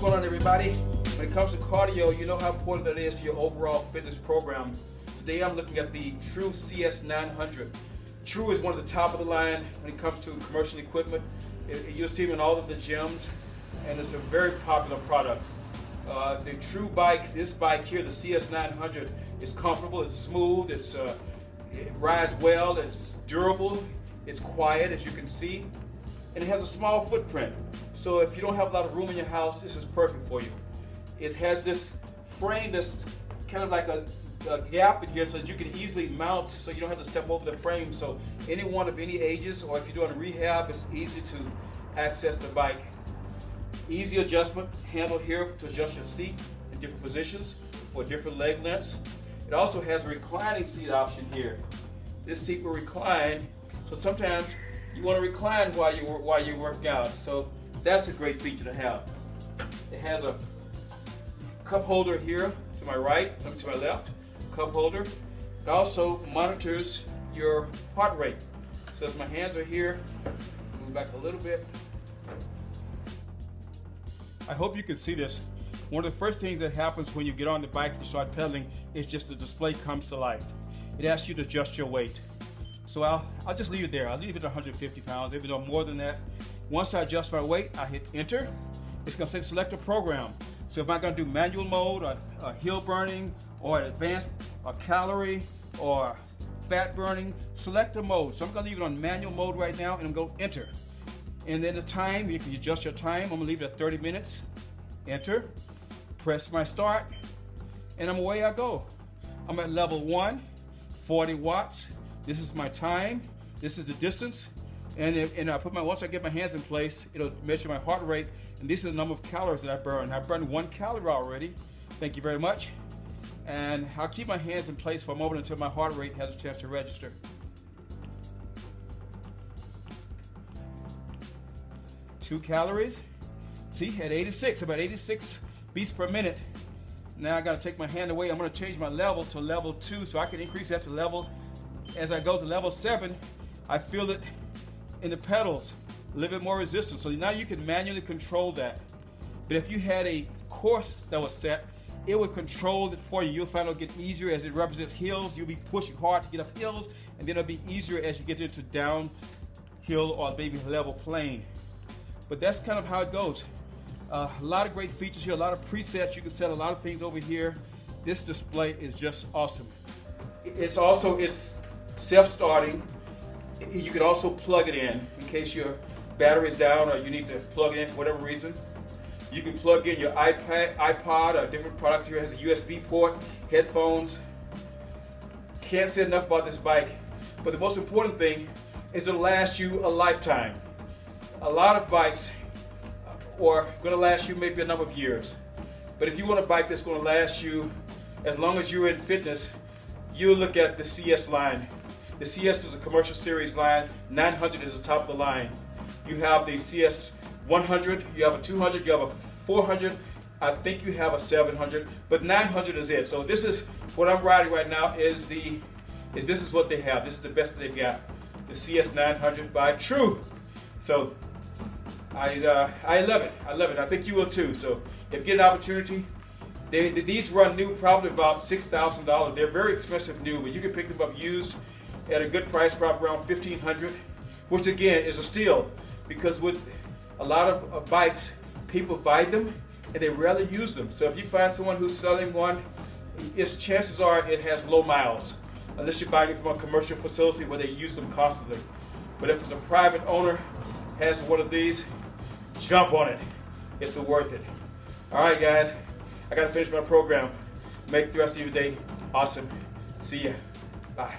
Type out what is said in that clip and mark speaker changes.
Speaker 1: going on everybody? When it comes to cardio, you know how important that is to your overall fitness program. Today I'm looking at the True CS900. True is one of the top of the line when it comes to commercial equipment. You'll see them in all of the gyms and it's a very popular product. Uh, the True bike, this bike here, the CS900, is comfortable, it's smooth, it's, uh, it rides well, it's durable, it's quiet as you can see, and it has a small footprint. So if you don't have a lot of room in your house, this is perfect for you. It has this frame that's kind of like a, a gap in here so you can easily mount so you don't have to step over the frame. So anyone of any ages or if you're doing rehab, it's easy to access the bike. Easy adjustment handle here to adjust your seat in different positions for different leg lengths. It also has a reclining seat option here. This seat will recline, so sometimes you want to recline while you while you work out. So that's a great feature to have. It has a cup holder here to my right, to my left, cup holder. It also monitors your heart rate. So as my hands are here, move back a little bit. I hope you can see this. One of the first things that happens when you get on the bike and you start pedaling is just the display comes to life. It asks you to adjust your weight. So I'll, I'll just leave it there. I'll leave it at 150 pounds, even though more than that. Once I adjust my weight, I hit enter. It's gonna say select a program. So if I'm gonna do manual mode or, or hill burning or advanced or calorie or fat burning, select a mode. So I'm gonna leave it on manual mode right now and I'm gonna enter. And then the time, you can adjust your time. I'm gonna leave it at 30 minutes. Enter, press my start, and I'm away I go. I'm at level one, 40 watts. This is my time. This is the distance. And, if, and I put my, once I get my hands in place, it'll measure my heart rate. And this is the number of calories that I burn. I burned one calorie already. Thank you very much. And I'll keep my hands in place for a moment until my heart rate has a chance to register. Two calories. See, at 86, about 86 beats per minute. Now I gotta take my hand away. I'm gonna change my level to level two so I can increase that to level. As I go to level seven, I feel it in the pedals, a little bit more resistance. So now you can manually control that. But if you had a course that was set, it would control it for you. You'll find it'll get easier as it represents hills. You'll be pushing hard to get up hills, and then it'll be easier as you get into downhill or maybe level plane. But that's kind of how it goes. Uh, a lot of great features here, a lot of presets. You can set a lot of things over here. This display is just awesome. It's also, it's self-starting. You can also plug it in in case your battery is down or you need to plug it in for whatever reason. You can plug in your iPad, iPod or different products here. It has a USB port, headphones. Can't say enough about this bike. But the most important thing is it'll last you a lifetime. A lot of bikes uh, are going to last you maybe a number of years. But if you want a bike that's going to last you as long as you're in fitness, you look at the CS line. The CS is a commercial series line. 900 is the top of the line. You have the CS 100, you have a 200, you have a 400, I think you have a 700, but 900 is it. So this is what I'm riding right now is the is this is what they have. This is the best they've got. The CS 900 by True. So I uh, I love it. I love it. I think you will too. So if you get an opportunity, they, these run new probably about six thousand dollars. They're very expensive new, but you can pick them up used at a good price, probably around 1500 which again is a steal because with a lot of bikes, people buy them and they rarely use them. So if you find someone who's selling one, its chances are it has low miles, unless you're buying it from a commercial facility where they use them constantly. But if it's a private owner has one of these, jump on it. It's worth it. All right, guys, I gotta finish my program. Make the rest of your day awesome. See ya. Bye.